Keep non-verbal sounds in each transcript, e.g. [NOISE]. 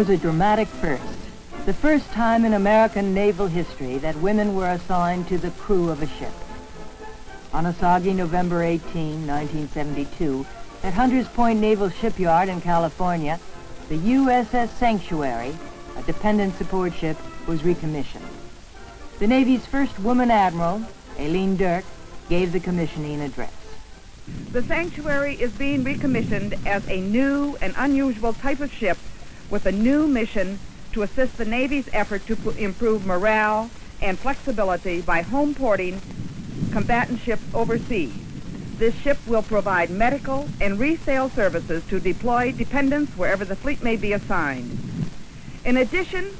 Was a dramatic first. The first time in American naval history that women were assigned to the crew of a ship. On a soggy November 18, 1972, at Hunters Point Naval Shipyard in California, the USS Sanctuary, a dependent support ship, was recommissioned. The Navy's first woman admiral, Alene Duerk, gave the commissioning address. The Sanctuary is being recommissioned as a new and unusual type of ship with a new mission to assist the Navy's effort to improve morale and flexibility by home porting combatant ships overseas. This ship will provide medical and resale services to deploy dependents wherever the fleet may be assigned. In addition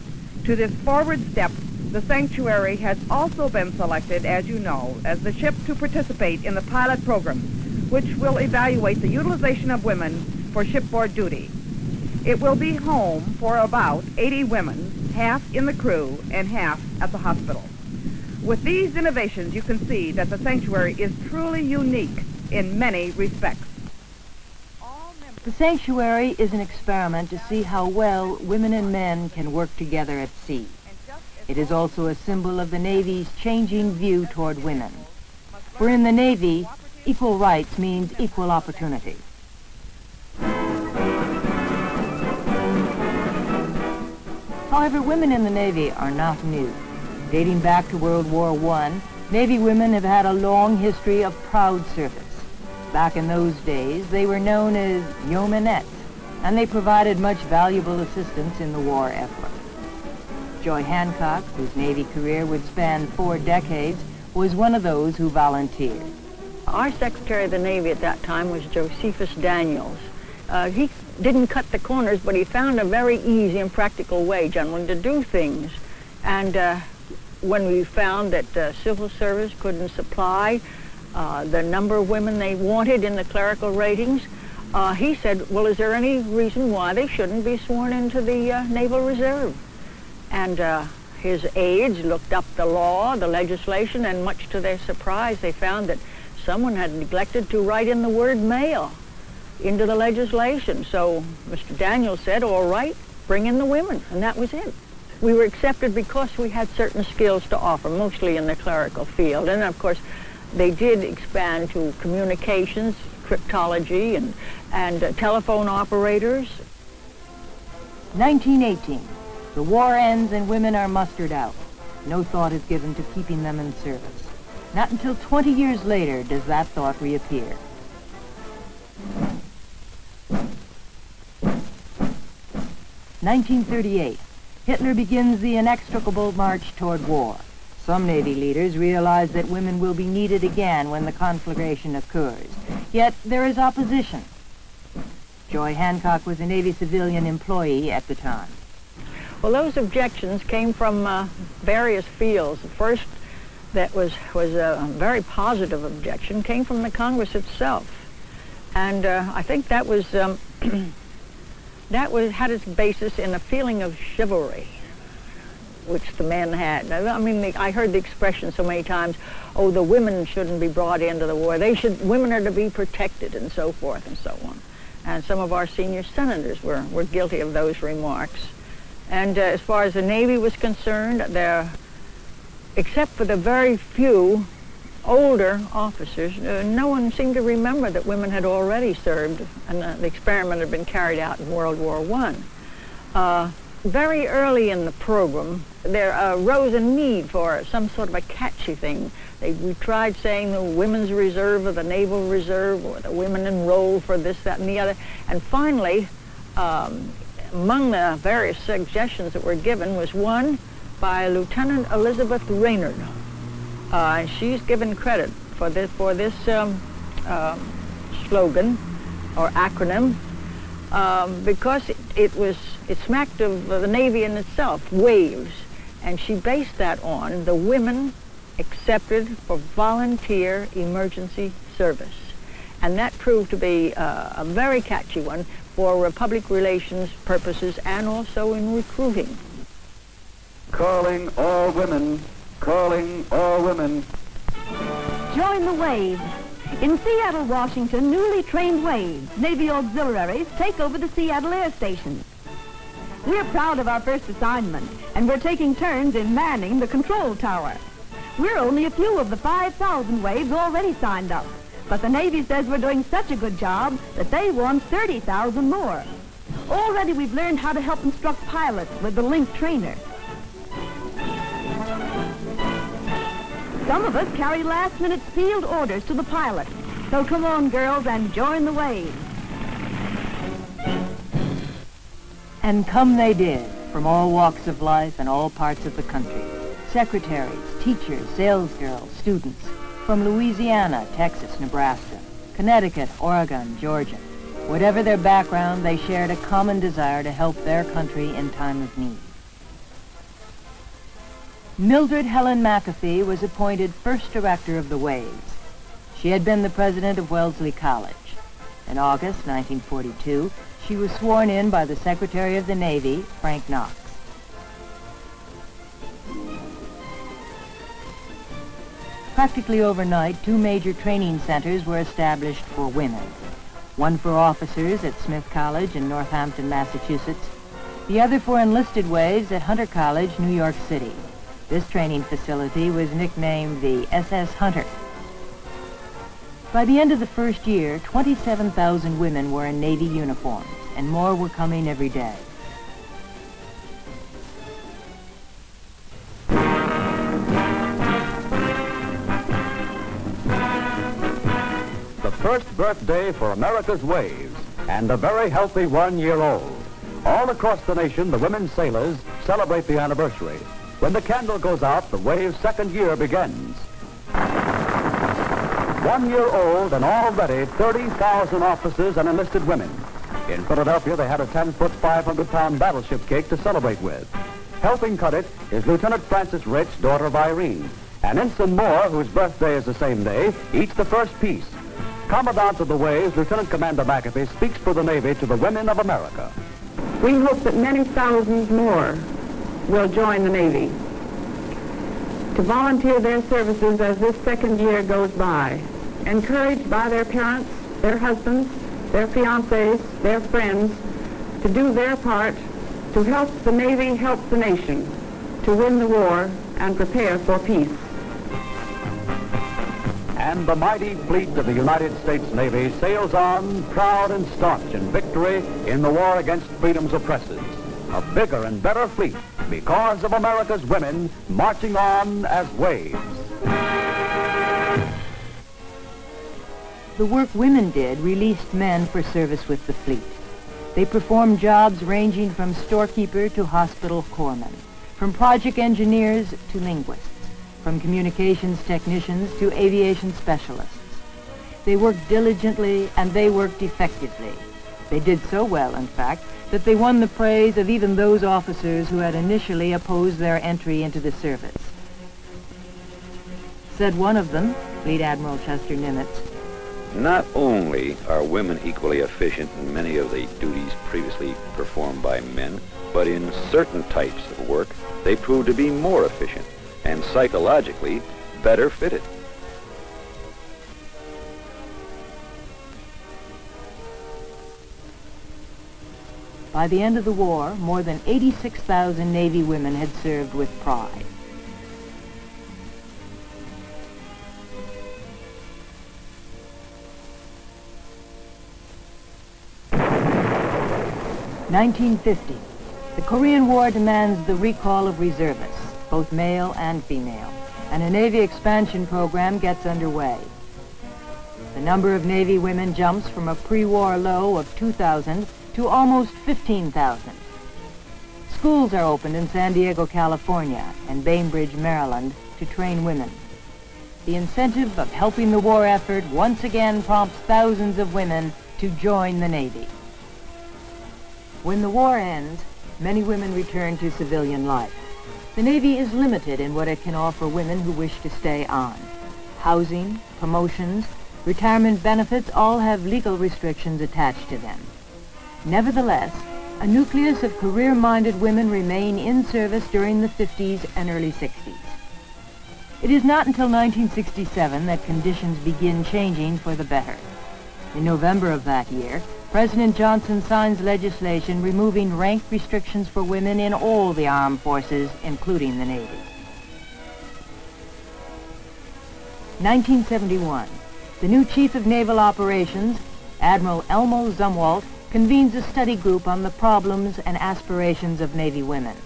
to this forward step, the Sanctuary has also been selected, as you know, as the ship to participate in the pilot program, which will evaluate the utilization of women for shipboard duty. It will be home for about 80 women, half in the crew and half at the hospital. With these innovations, you can see that the sanctuary is truly unique in many respects. The sanctuary is an experiment to see how well women and men can work together at sea. It is also a symbol of the Navy's changing view toward women. For in the Navy, equal rights means equal opportunity. However, women in the Navy are not new. Dating back to World War I, Navy women have had a long history of proud service. Back in those days, they were known as yeomanettes, and they provided much valuable assistance in the war effort. Joy Hancock, whose Navy career would span four decades, was one of those who volunteered. Our Secretary of the Navy at that time was Josephus Daniels. Uh, he didn't cut the corners, but he found a very easy and practical way, generally, to do things. And uh, when we found that uh, civil service couldn't supply uh, the number of women they wanted in the clerical ratings, uh, he said, well, is there any reason why they shouldn't be sworn into the uh, Naval Reserve? And uh, his aides looked up the law, the legislation, and much to their surprise, they found that someone had neglected to write in the word male into the legislation. So Mr. Daniels said, all right, bring in the women, and that was it. We were accepted because we had certain skills to offer, mostly in the clerical field. And of course, they did expand to communications, cryptology, and, and uh, telephone operators. 1918. The war ends and women are mustered out. No thought is given to keeping them in service. Not until 20 years later does that thought reappear. 1938. Hitler begins the inextricable march toward war. Some Navy leaders realize that women will be needed again when the conflagration occurs. Yet there is opposition. Joy Hancock was a Navy civilian employee at the time. Well, those objections came from uh, various fields. The first that was, was a very positive objection came from the Congress itself. And uh, I think that was um, [CLEARS THROAT] that was had its basis in a feeling of chivalry, which the men had. I mean, I heard the expression so many times, "Oh, the women shouldn't be brought into the war. They should. Women are to be protected, and so forth and so on." And some of our senior senators were were guilty of those remarks. And uh, as far as the Navy was concerned, there, except for the very few older officers, uh, no one seemed to remember that women had already served and uh, the experiment had been carried out in World War I. Uh, very early in the program, there arose a need for some sort of a catchy thing. They, we tried saying the Women's Reserve or the Naval Reserve or the women enrolled for this, that, and the other. And finally, um, among the various suggestions that were given was one by Lieutenant Elizabeth Reynard, uh, she's given credit for this for this um, uh, slogan or acronym um, because it, it, was it smacked of the Navy in itself, WAVES, and she based that on the women accepted for volunteer emergency service. And that proved to be uh, a very catchy one for public relations purposes and also in recruiting. Calling all women calling all women. Join the WAVES. In Seattle, Washington, newly trained WAVES, Navy auxiliaries, take over the Seattle Air Station. We're proud of our first assignment, and we're taking turns in manning the control tower. We're only a few of the 5,000 waves already signed up. But the Navy says we're doing such a good job that they want 30,000 more. Already we've learned how to help instruct pilots with the Link trainer. Some of us carry last-minute field orders to the pilot. So come on, girls, and join the wave. And come they did, from all walks of life and all parts of the country. Secretaries, teachers, salesgirls, students, from Louisiana, Texas, Nebraska, Connecticut, Oregon, Georgia. Whatever their background, they shared a common desire to help their country in time of need. Mildred Helen McAfee was appointed first director of the Waves. She had been the president of Wellesley College. In August 1942, she was sworn in by the Secretary of the Navy, Frank Knox. Practically overnight, two major training centers were established for women. One for officers at Smith College in Northampton, Massachusetts, the other for enlisted waves at Hunter College, New York City. This training facility was nicknamed the SS Hunter. By the end of the first year, 27,000 women were in Navy uniforms, and more were coming every day. The first birthday for America's Waves, and a very healthy one-year-old. All across the nation, the women sailors celebrate the anniversary. When the candle goes out, the Wave's second year begins. One year old and already 30,000 officers and enlisted women. In Philadelphia, they had a 10-foot, 500-pound battleship cake to celebrate with. Helping cut it is Lieutenant Frances Rich, daughter of Irene. And Ensign Moore, whose birthday is the same day, eats the first piece. Commandant of the Waves, Lieutenant Commander McAfee, speaks for the Navy to the women of America. We hope that many thousands more will join the Navy to volunteer their services as this second year goes by, encouraged by their parents, their husbands, their fiancés, their friends, to do their part to help the Navy help the nation to win the war and prepare for peace. And the mighty fleet of the United States Navy sails on proud and staunch in victory in the war against freedom's oppressors. A bigger and better fleet because of America's women marching on as waves. The work women did released men for service with the fleet. They performed jobs ranging from storekeeper to hospital corpsman, from project engineers to linguists, from communications technicians to aviation specialists. They worked diligently and they worked effectively. They did so well, in fact, that they won the praise of even those officers who had initially opposed their entry into the service. Said one of them, Fleet Admiral Chester Nimitz, Not only are women equally efficient in many of the duties previously performed by men, but in certain types of work, they prove to be more efficient and psychologically better fitted. By the end of the war, more than 86,000 Navy women had served with pride. Nineteen fifty. The Korean War demands the recall of reservists, both male and female, and a Navy expansion program gets underway. The number of Navy women jumps from a pre-war low of 2,000 to almost 15,000. Schools are opened in San Diego, California, and Bainbridge, Maryland, to train women. The incentive of helping the war effort once again prompts thousands of women to join the Navy. When the war ends, many women return to civilian life. The Navy is limited in what it can offer women who wish to stay on. Housing, promotions, retirement benefits all have legal restrictions attached to them. Nevertheless, a nucleus of career-minded women remain in service during the 50s and early 60s. It is not until 1967 that conditions begin changing for the better. In November of that year, President Johnson signs legislation removing rank restrictions for women in all the armed forces, including the Navy. 1971. The new Chief of Naval Operations, Admiral Elmo Zumwalt, convenes a study group on the problems and aspirations of Navy women.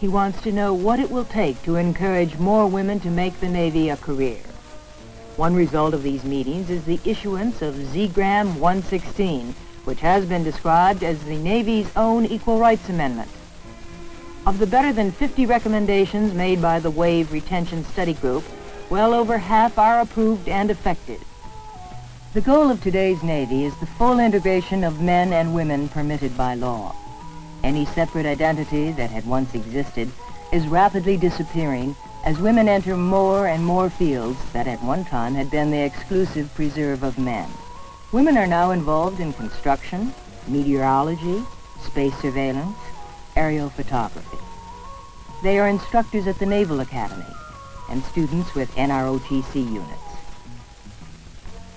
He wants to know what it will take to encourage more women to make the Navy a career. One result of these meetings is the issuance of Z-Gram 116, which has been described as the Navy's own Equal Rights Amendment. Of the better than 50 recommendations made by the WAVE Retention Study Group, well over half are approved and effective. The goal of today's Navy is the full integration of men and women permitted by law. Any separate identity that had once existed is rapidly disappearing as women enter more and more fields that at one time had been the exclusive preserve of men. Women are now involved in construction, meteorology, space surveillance, aerial photography. They are instructors at the Naval Academy and students with NROTC units.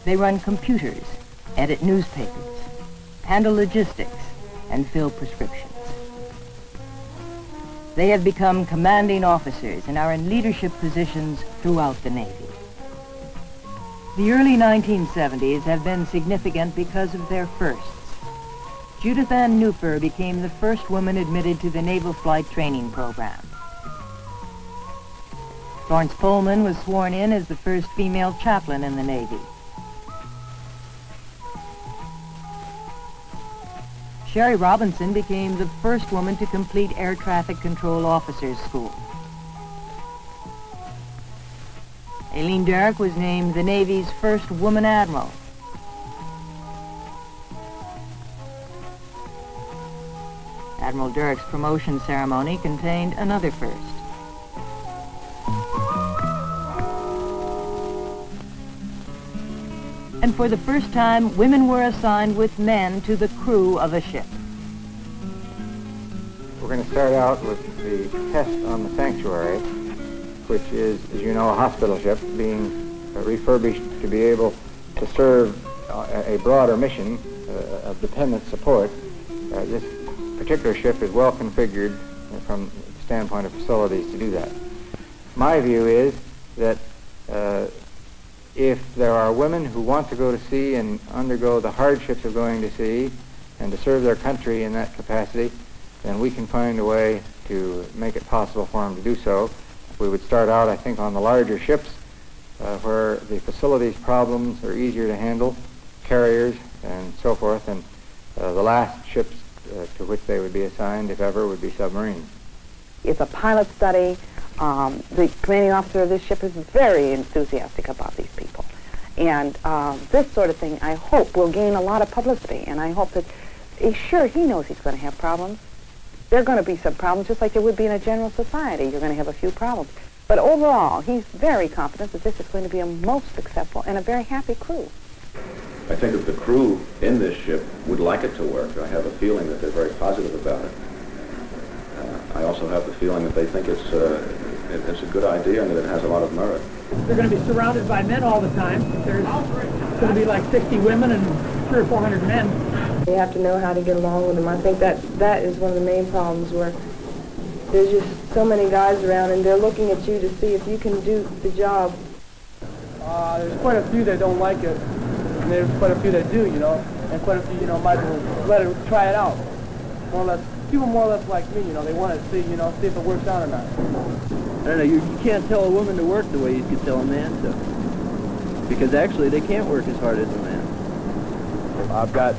They run computers, edit newspapers, handle logistics, and fill prescriptions. They have become commanding officers and are in leadership positions throughout the Navy. The early 1970s have been significant because of their firsts. Judith Ann Neuffer became the first woman admitted to the Naval Flight Training Program. Florence Pohlman was sworn in as the first female chaplain in the Navy. Sherry Robinson became the first woman to complete Air Traffic Control Officers School. Alene Duerk was named the Navy's first woman admiral. Admiral Duerk's promotion ceremony contained another first. And for the first time, women were assigned with men to the crew of a ship. We're going to start out with the test on the sanctuary which is, as you know, a hospital ship being uh, refurbished to be able to serve uh, a broader mission uh, of dependent support. This particular ship is well configured from the standpoint of facilities to do that. My view is that uh, if there are women who want to go to sea and undergo the hardships of going to sea and to serve their country in that capacity, then we can find a way to make it possible for them to do so. We would start out, I think, on the larger ships uh, where the facilities problems are easier to handle, carriers and so forth, and uh, the last ships uh, to which they would be assigned, if ever, would be submarines. It's a pilot study. Um, the commanding officer of this ship is very enthusiastic about these people. And uh, this sort of thing, I hope, will gain a lot of publicity. And I hope that, he's sure, he knows he's going to have problems there are going to be some problems, just like there would be in a general society. You're going to have a few problems. But overall, he's very confident that this is going to be a most successful and a very happy crew. I think that the crew in this ship would like it to work. I have a feeling that they're very positive about it. Uh, I also have the feeling that they think it's, uh, it's a good idea and it has a lot of merit. They're going to be surrounded by men all the time. There's going to be like 60 women and three or 400 men. You have to know how to get along with them. I think that that is one of the main problems where there's just so many guys around and they're looking at you to see if you can do the job. Uh, there's quite a few that don't like it, and there's quite a few that do, you know, and quite a few, you know, might well let it try it out. More or less, people more or less like me, you know, they want to see, you know, see if it works out or not. I don't know, you, you can't tell a woman to work the way you can tell a man to. Because actually, they can't work as hard as a man. I've got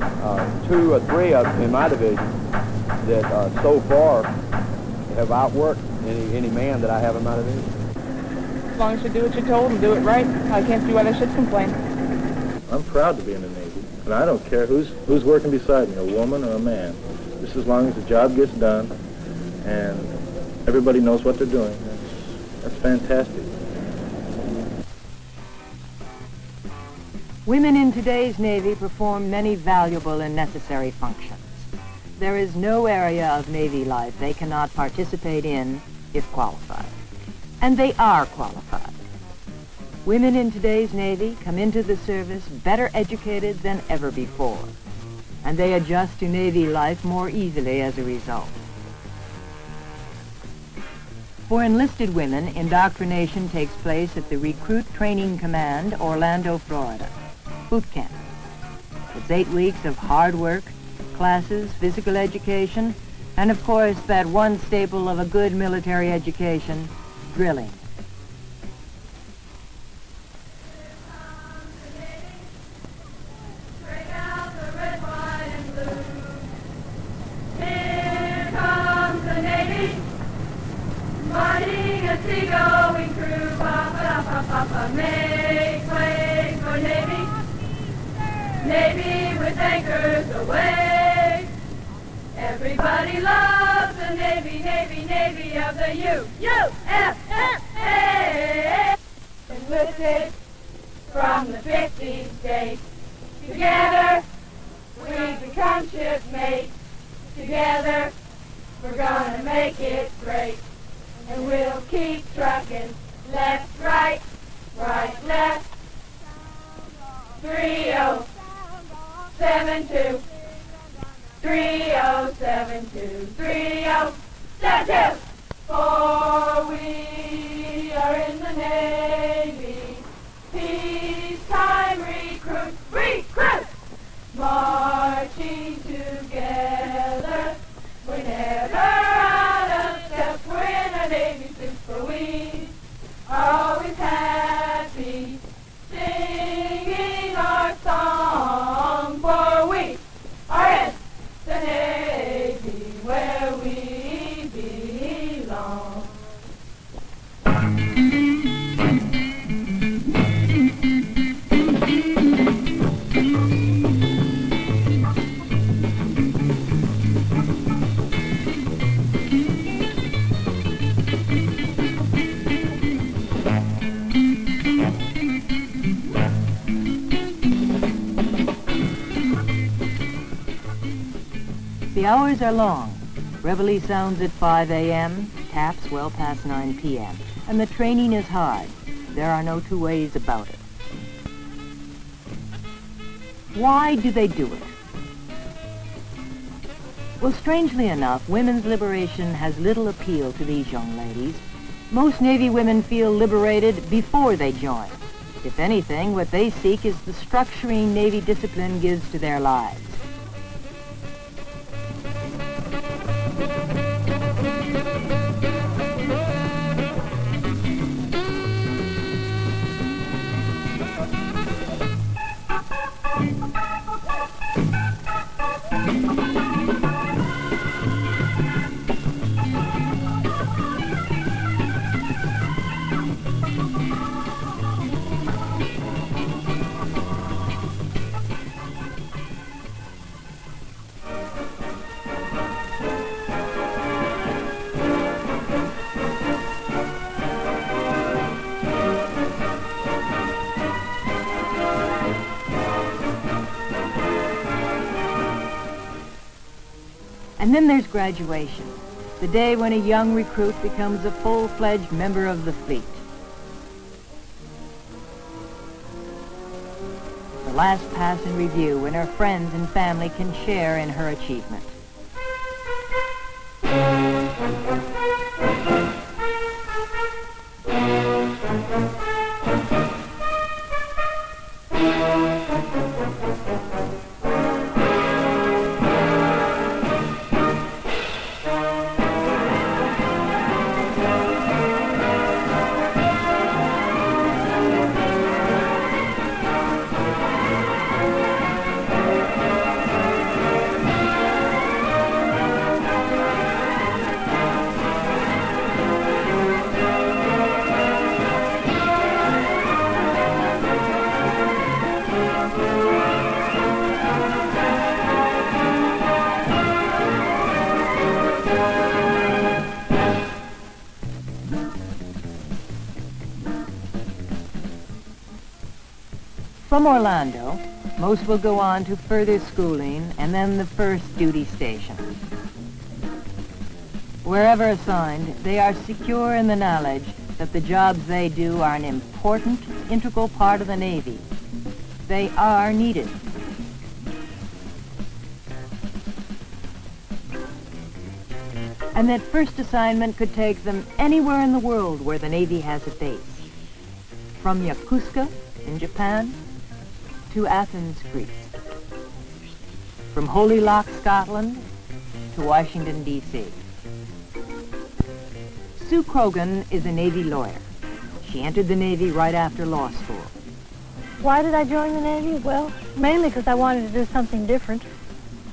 uh, two or three of in my division that uh, so far have outworked any, any man that I have in my division. As long as you do what you're told and do it right, I can't see why they should complain. I'm proud to be in the Navy, and I don't care who's, who's working beside me, a woman or a man. Just as long as the job gets done and everybody knows what they're doing. That's, that's fantastic. Women in today's Navy perform many valuable and necessary functions. There is no area of Navy life they cannot participate in if qualified. And they are qualified. Women in today's Navy come into the service better educated than ever before. and they adjust to Navy life more easily as a result. For enlisted women, indoctrination takes place at the Recruit Training Command, Orlando, Florida. Boot camp. It's eight weeks of hard work, classes, physical education, and of course that one staple of a good military education, drilling. Everybody loves the Navy, Navy, Navy of the U, U, F, F, A. Enlisted from the 50 states. Together, we become shipmates. Together, we're gonna make it great. And we'll keep trucking left, right, right, left. Three oh seven two. Three oh seven two. Three oh. For we are in the Navy. Peacetime recruit, recruit. Marching together. We're never out of step. We're in a Navy suit we always happy. Hours are long. Reveille sounds at 5 a.m., taps well past 9 p.m., and the training is hard. There are no two ways about it. Why do they do it? Well, strangely enough, women's liberation has little appeal to these young ladies. Most Navy women feel liberated before they join. If anything, what they seek is the structuring Navy discipline gives to their lives. And then there's graduation, the day when a young recruit becomes a full-fledged member of the fleet. The last pass in review when her friends and family can share in her achievement. From Orlando, most will go on to further schooling and then the first duty station. Wherever assigned, they are secure in the knowledge that the jobs they do are an important, integral part of the Navy. They are needed. And that first assignment could take them anywhere in the world where the Navy has a base. From Yokosuka in Japan to Athens, Greece. From Holy Loch, Scotland to Washington, D.C. Sue Krogan is a Navy lawyer. She entered the Navy right after law school. Why did I join the Navy? Well, mainly because I wanted to do something different.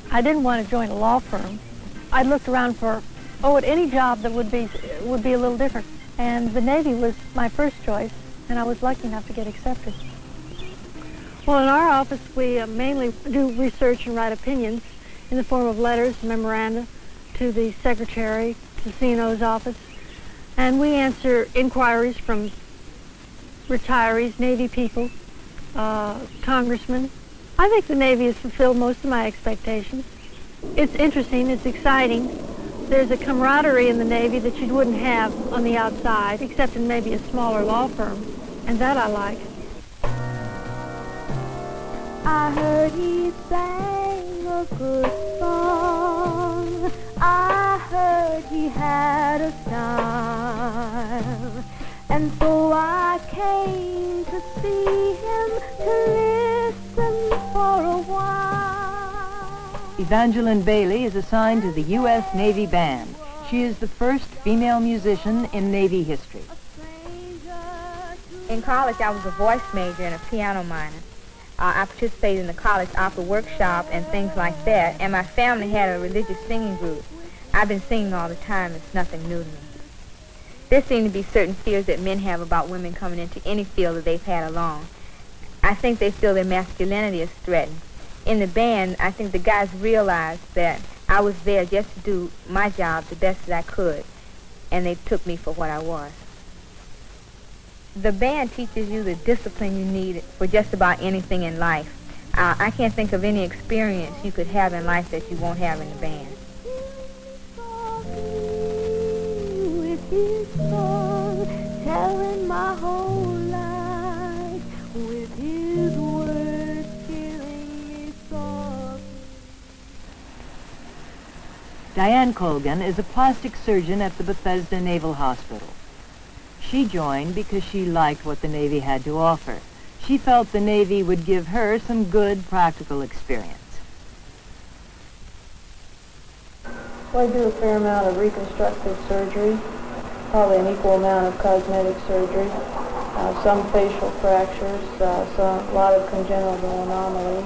I didn't want to join a law firm. I looked around for, oh, at any job that would be would be a little different. And the Navy was my first choice, and I was lucky enough to get accepted. Well, in our office, we uh, mainly do research and write opinions in the form of letters, memoranda to the secretary, to CNO's office, and we answer inquiries from retirees, Navy people, uh, congressmen. I think the Navy has fulfilled most of my expectations. It's interesting, it's exciting. There's a camaraderie in the Navy that you wouldn't have on the outside, except in maybe a smaller law firm, and that I like. I heard he sang a good song. I heard he had a style. And so I came to see him to listen for a while. Evangeline Bailey is assigned to the U.S. Navy Band. She is the first female musician in Navy history. In college, I was a voice major and a piano minor. Uh, I participated in the college opera workshop and things like that, and my family had a religious singing group. I've been singing all the time. It's nothing new to me. There seem to be certain fears that men have about women coming into any field that they've had along. I think they feel their masculinity is threatened. In the band, I think the guys realized that I was there just to do my job the best that I could, and they took me for what I was. The band teaches you the discipline you need for just about anything in life. Uh, I can't think of any experience you could have in life that you won't have in the band. Diane Colgan is a plastic surgeon at the Bethesda Naval Hospital. She joined because she liked what the Navy had to offer. She felt the Navy would give her some good practical experience. Well, I do a fair amount of reconstructive surgery, probably an equal amount of cosmetic surgery, uh, some facial fractures, uh, some, a lot of congenital anomalies.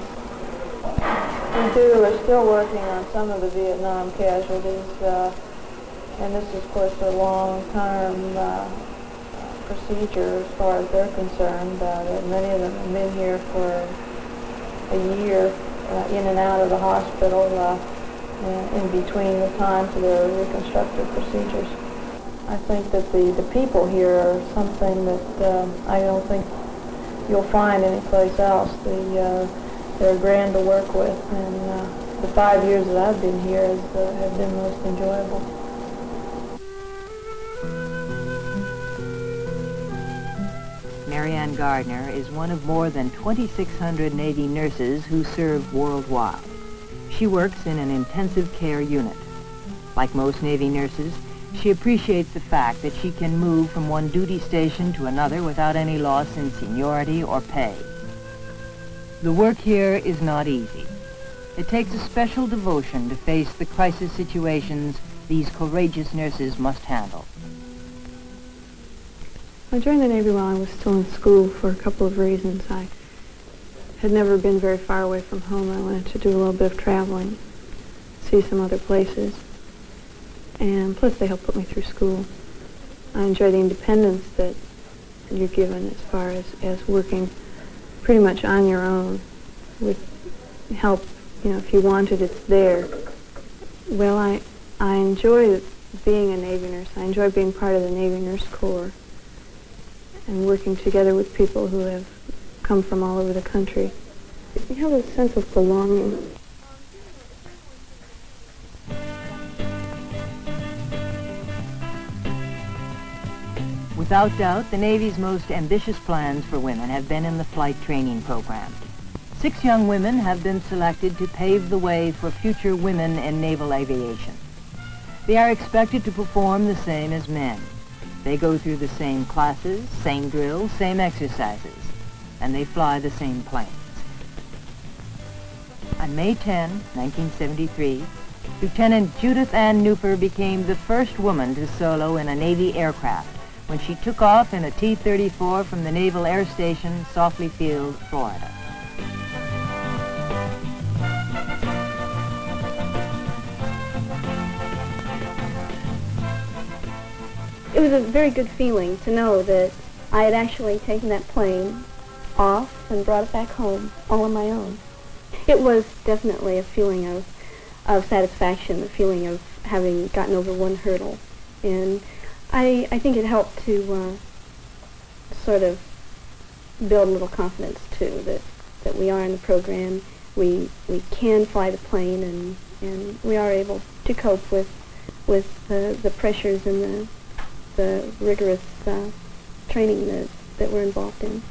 We do, we're still working on some of the Vietnam casualties, uh, and this is, of course, a long-term uh, procedure as far as they're concerned. Uh, that many of them have been here for a year uh, in and out of the hospital uh, in between the times of their reconstructive procedures. I think that the, the people here are something that uh, I don't think you'll find anyplace else. The, uh, they're grand to work with, and uh, the five years that I've been here has, uh, have been most enjoyable. Marianne Gardner is one of more than 2,600 Navy nurses who serve worldwide. She works in an intensive care unit. Like most Navy nurses, she appreciates the fact that she can move from one duty station to another without any loss in seniority or pay. The work here is not easy. It takes a special devotion to face the crisis situations these courageous nurses must handle. I joined the Navy while I was still in school for a couple of reasons. I had never been very far away from home. I wanted to do a little bit of traveling, see some other places. And plus they helped put me through school. I enjoy the independence that you're given as far as, as working pretty much on your own with help, you know, if you want it, it's there. Well, I, I enjoy being a Navy nurse. I enjoy being part of the Navy Nurse Corps and working together with people who have come from all over the country. You have a sense of belonging. Without doubt, the Navy's most ambitious plans for women have been in the flight training program. Six young women have been selected to pave the way for future women in naval aviation. They are expected to perform the same as men. They go through the same classes, same drills, same exercises, and they fly the same planes. On May 10, 1973, Lieutenant Judith Ann Neuffer became the first woman to solo in a Navy aircraft when she took off in a T-34 from the Naval Air Station, Saufley Field, Florida. It was a very good feeling to know that I had actually taken that plane off and brought it back home all on my own. It was definitely a feeling of, of satisfaction, a feeling of having gotten over one hurdle. And I, I think it helped to uh, sort of build a little confidence too that, that we are in the program, we we can fly the plane, and, and we are able to cope with with the, the pressures and the the rigorous uh, training that, that we're involved in.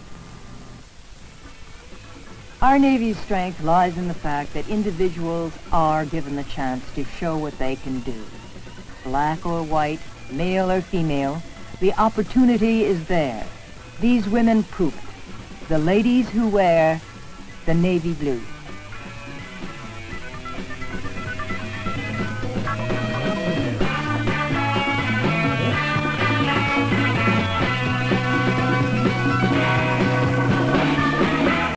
Our Navy's strength lies in the fact that individuals are given the chance to show what they can do. Black or white, male or female, the opportunity is there. These women prove it. The ladies who wear the navy blue.